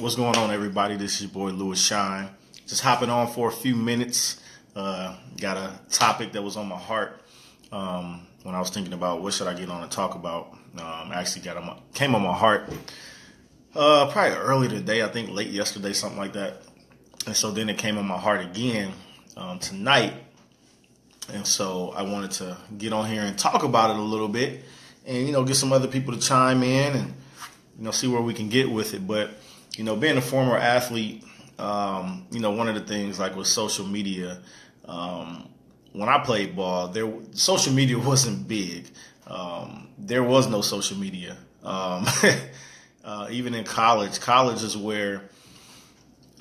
What's going on, everybody? This is your boy Lewis Shine. Just hopping on for a few minutes. Uh, got a topic that was on my heart um, when I was thinking about what should I get on and talk about. Um, actually, got on came on my heart uh, probably early today. I think late yesterday, something like that. And so then it came on my heart again um, tonight. And so I wanted to get on here and talk about it a little bit, and you know, get some other people to chime in and you know see where we can get with it. But you know, being a former athlete, um, you know, one of the things like with social media, um, when I played ball, there social media wasn't big. Um, there was no social media. Um, uh, even in college, college is where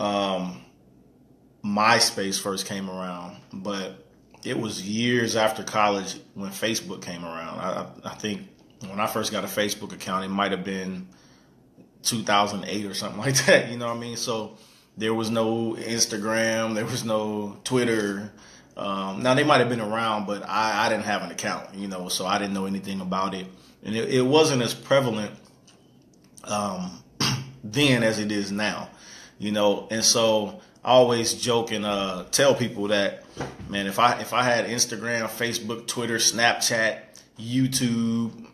um, MySpace first came around, but it was years after college when Facebook came around. I, I think when I first got a Facebook account, it might have been 2008 or something like that. You know what I mean? So there was no Instagram, there was no Twitter. Um, now they might have been around, but I, I, didn't have an account, you know, so I didn't know anything about it, and it, it wasn't as prevalent um, then as it is now, you know. And so I always joke and uh, tell people that, man, if I if I had Instagram, Facebook, Twitter, Snapchat, YouTube,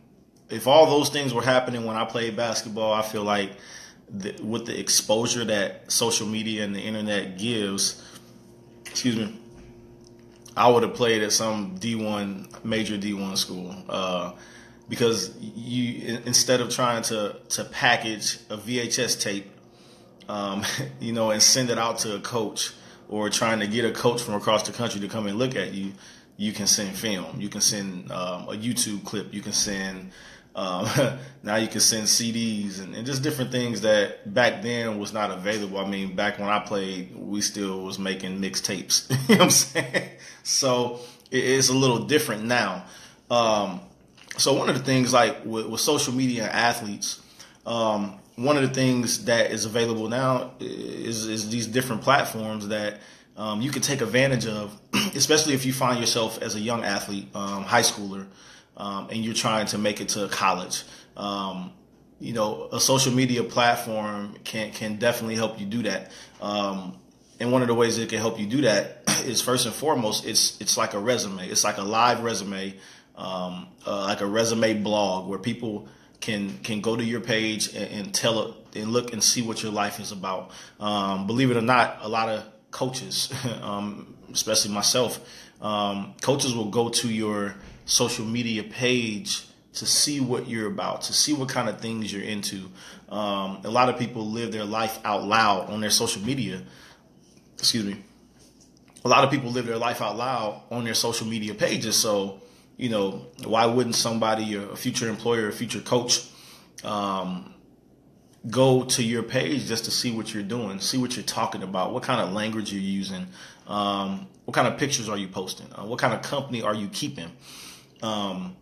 if all those things were happening when I played basketball, I feel like the, with the exposure that social media and the internet gives, excuse me, I would have played at some D1 major D1 school uh, because you instead of trying to to package a VHS tape, um, you know, and send it out to a coach or trying to get a coach from across the country to come and look at you, you can send film, you can send um, a YouTube clip, you can send um, now you can send CDs and, and, just different things that back then was not available. I mean, back when I played, we still was making mixtapes. you know what I'm saying? So it, it's a little different now. Um, so one of the things like with, with social media and athletes, um, one of the things that is available now is, is these different platforms that um, you can take advantage of, especially if you find yourself as a young athlete, um, high schooler, um, and you're trying to make it to college. Um, you know, a social media platform can can definitely help you do that. Um, and one of the ways it can help you do that is first and foremost, it's it's like a resume. It's like a live resume, um, uh, like a resume blog where people can can go to your page and, and tell it and look and see what your life is about. Believe it or not, a lot of coaches, um, especially myself, um, coaches will go to your social media page to see what you're about, to see what kind of things you're into. Um, a lot of people live their life out loud on their social media. Excuse me. A lot of people live their life out loud on their social media pages. So, you know, why wouldn't somebody, a future employer, a future coach, um, go to your page just to see what you're doing, see what you're talking about, what kind of language you're using, um, what kind of pictures are you posting, uh, what kind of company are you keeping um,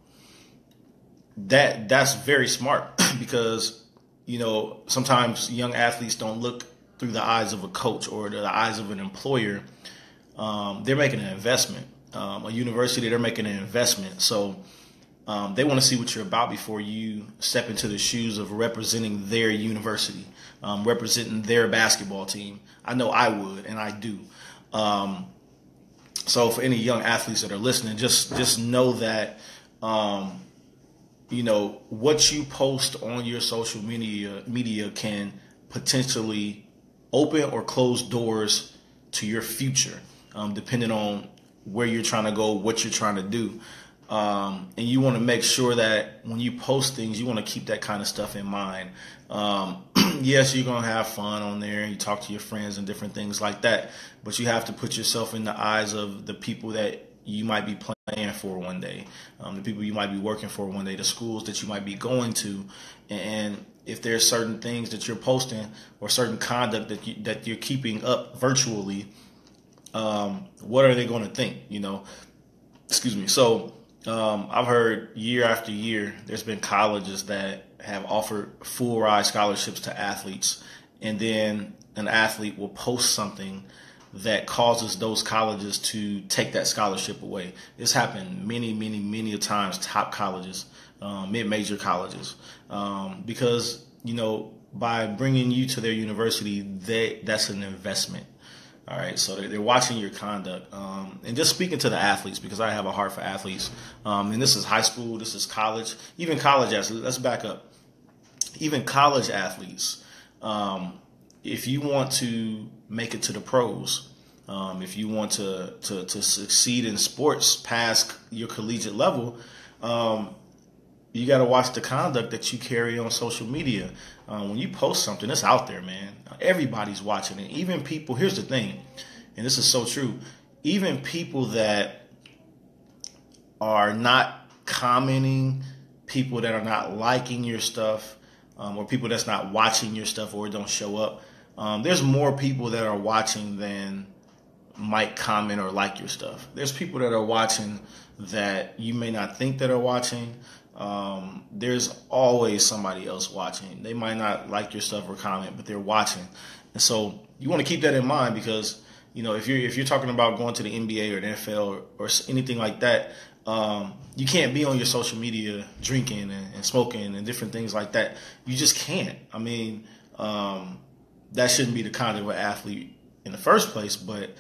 that that's very smart because you know sometimes young athletes don't look through the eyes of a coach or the eyes of an employer. Um, they're making an investment. Um, a university, they're making an investment. So um, they want to see what you're about before you step into the shoes of representing their university, um, representing their basketball team. I know I would, and I do. Um, so for any young athletes that are listening, just just know that um, you know what you post on your social media media can potentially open or close doors to your future, um, depending on where you're trying to go, what you're trying to do. Um, and you want to make sure that when you post things, you want to keep that kind of stuff in mind. Um, yes, you're gonna have fun on there, and you talk to your friends and different things like that. But you have to put yourself in the eyes of the people that you might be playing for one day, um, the people you might be working for one day, the schools that you might be going to, and if there's certain things that you're posting or certain conduct that you, that you're keeping up virtually, um, what are they going to think? You know, excuse me. So um, I've heard year after year, there's been colleges that have offered full ride scholarships to athletes, and then an athlete will post something that causes those colleges to take that scholarship away. This happened many, many, many times. Top colleges, um, mid-major colleges, um, because you know by bringing you to their university, they that's an investment. All right, so they're, they're watching your conduct, um, and just speaking to the athletes because I have a heart for athletes. Um, and this is high school, this is college, even college athletes. Let's back up. Even college athletes, um, if you want to make it to the pros, um, if you want to, to to succeed in sports past your collegiate level, um, you got to watch the conduct that you carry on social media. Um, when you post something, it's out there, man. Everybody's watching it. Even people. Here's the thing, and this is so true. Even people that are not commenting, people that are not liking your stuff, um, or people that's not watching your stuff or don't show up. Um, there's more people that are watching than might comment or like your stuff. There's people that are watching that you may not think that are watching. Um, there's always somebody else watching. They might not like your stuff or comment, but they're watching. And so you want to keep that in mind because you know if you're if you're talking about going to the NBA or the NFL or, or anything like that, um, you can't be on your social media drinking and, and, smoking and different things like that. You just can't. I mean, um, that shouldn't be the kind of an athlete in the first place, but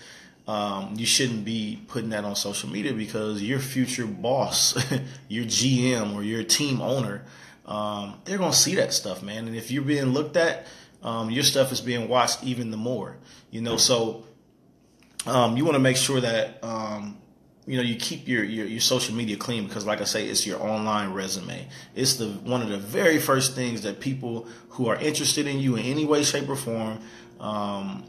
um, you shouldn't be putting that on social media because your future boss, your GM or your team owner, um, they're gonna see that stuff, man. And if you're being looked at, um, your stuff is being watched even the more. You know, so um, you want to make sure that um, you know you keep your, your, your social media clean because, like I say, it's your online resume. It's the one of the very first things that people who are interested in you in any way, shape, or form um,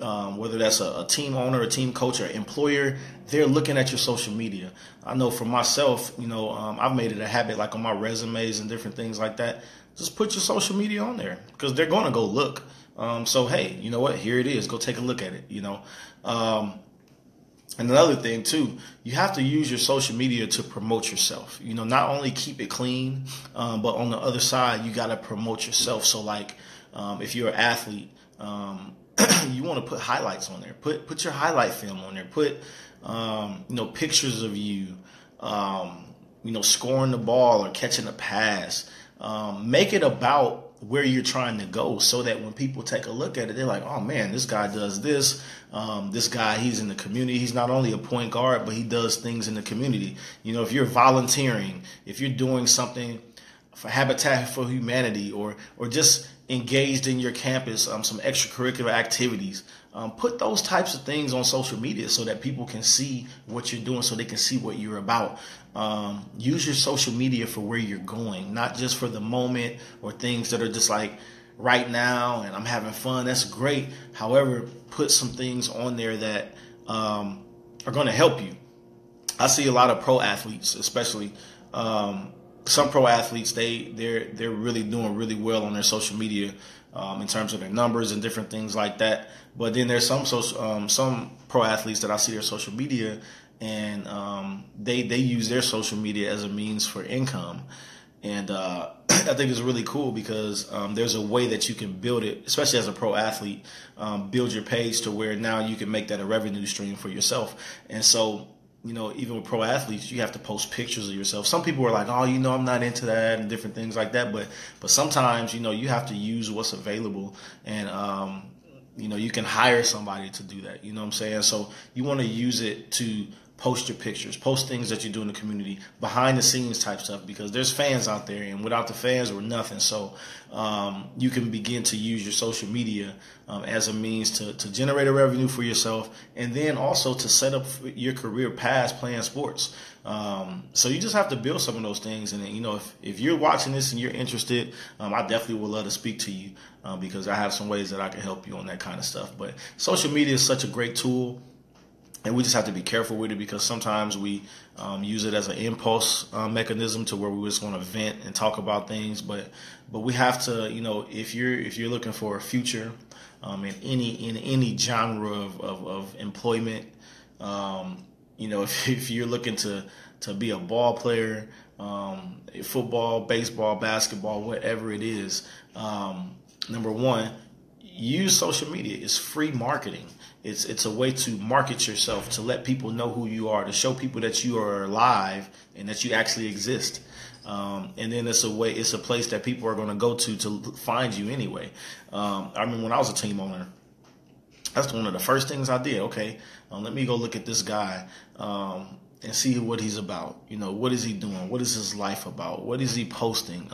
um, whether that's a, a, team owner, a team coach, or employer, they're looking at your social media. I know for myself, you know, um, I've made it a habit, like on my resumes and different things like that. Just put your social media on there because they're going to go look. Um, so hey, you know what? Here it is. Go take a look at it. You know. Um, and another thing too, you have to use your social media to promote yourself. You know, not only keep it clean, um, but on the other side, you got to promote yourself. So like, um, if you're an athlete, um, you want to put highlights on there. Put put your highlight film on there. Put um, you know pictures of you, um, you know scoring the ball or catching a pass. Um, make it about where you're trying to go, so that when people take a look at it, they're like, "Oh man, this guy does this. Um, this guy, he's in the community. He's not only a point guard, but he does things in the community. You know, if you're volunteering, if you're doing something." For Habitat for Humanity or or just engaged in your campus, um, some extracurricular activities. Um, put those types of things on social media so that people can see what you're doing, so they can see what you're about. Um, use your social media for where you're going, not just for the moment or things that are just like right now and I'm having fun. That's great. However, put some things on there that um, are going to help you. I see a lot of pro athletes, especially um, some pro athletes they they're they're really doing really well on their social media um, in terms of their numbers and different things like that. But then there's some social um, some pro athletes that I see their social media and um, they they use their social media as a means for income. And uh, I think it's really cool because um, there's a way that you can build it, especially as a pro athlete, um, build your page to where now you can make that a revenue stream for yourself. And so you know, even with pro athletes, you have to post pictures of yourself. Some people are like, "Oh, you know, I'm not into that," and different things like that. But but sometimes, you know, you have to use what's available, and um, you know, you can hire somebody to do that. You know what I'm saying? So you want to use it to post your pictures, post things that you do in the community, behind the scenes type stuff, because there's fans out there, and without the fans, we're nothing. So um, you can begin to use your social media um, as a means to, to generate a revenue for yourself, and then also to set up your career past playing sports. Um, so you just have to build some of those things, and you know, if, if you're watching this and you're interested, um, I definitely would love to speak to you uh, because I have some ways that I can help you on that kind of stuff. But social media is such a great tool and we just have to be careful with it because sometimes we um, use it as an impulse uh, mechanism to where we just want to vent and talk about things. But but we have to you know if you're if you're looking for a future um, in any in any genre of, of, of employment um, you know if, if you're looking to to be a ball player um, football baseball basketball whatever it is um, number one use social media it's free marketing it's it's a way to market yourself, to let people know who you are, to show people that you are alive and that you actually exist. Um, and then it's a way, it's a place that people are going to go to to find you anyway. Um, I mean, when I was a team owner, that's one of the first things I did. Okay, um, let me go look at this guy um, and see what he's about. You know, what is he doing? What is his life about? What is he posting?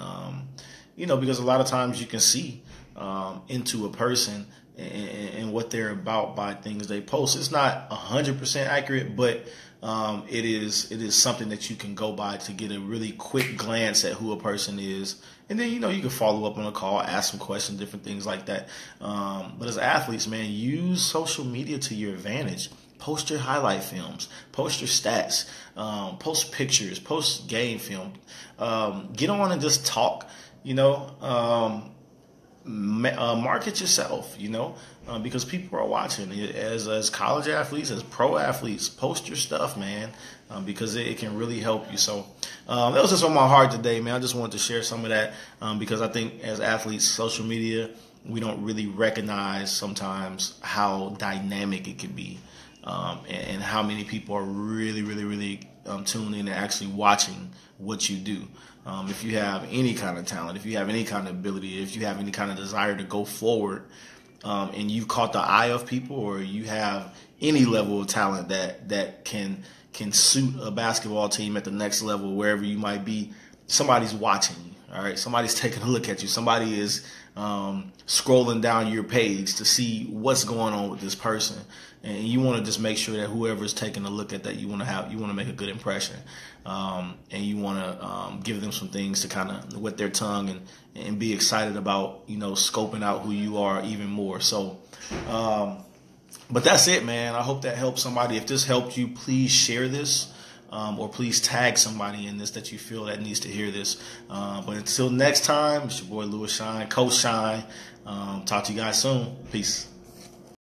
You know, because a lot of times you can see um, into a person and, and, what they're about by things they post. It's not hundred percent accurate, but um, it is it is something that you can go by to get a really quick glance at who a person is, and then you know you can follow up on a call, ask some questions, different things like that. Um, but as athletes, man, use social media to your advantage. Post your highlight films, post your stats, um, post pictures, post game film. Um, get on and just talk. You know, um, uh, market yourself, you know, uh, because people are watching. As as college athletes, as pro athletes, post your stuff, man, um, because it, it, can really help you. So um, that was just on my heart today, man. I just wanted to share some of that um, because I think as athletes, social media, we don't really recognize sometimes how dynamic it can be. Um, and, and, how many people are really, really, really um, tuned in and actually watching what you do. Um, if you have any kind of talent, if you have any kind of ability, if you have any kind of desire to go forward, um, and you've caught the eye of people, or you have any level of talent that that can can suit a basketball team at the next level, wherever you might be, somebody's watching you. All right, somebody's taking a look at you. Somebody is um, scrolling down your page to see what's going on with this person and you want to just make sure that whoever's taking a look at that, you want to have, you want to make a good impression, um, and you want to um, give them some things to kind of wet their tongue and and be excited about, you know, scoping out who you are even more. So, um, but that's it, man. I hope that helps somebody. If this helped you, please share this. Um, or please tag somebody in this that you feel that needs to hear this. Uh, but until next time, it's your boy Lewis Shine, Coach Shine. Um, talk to you guys soon. Peace.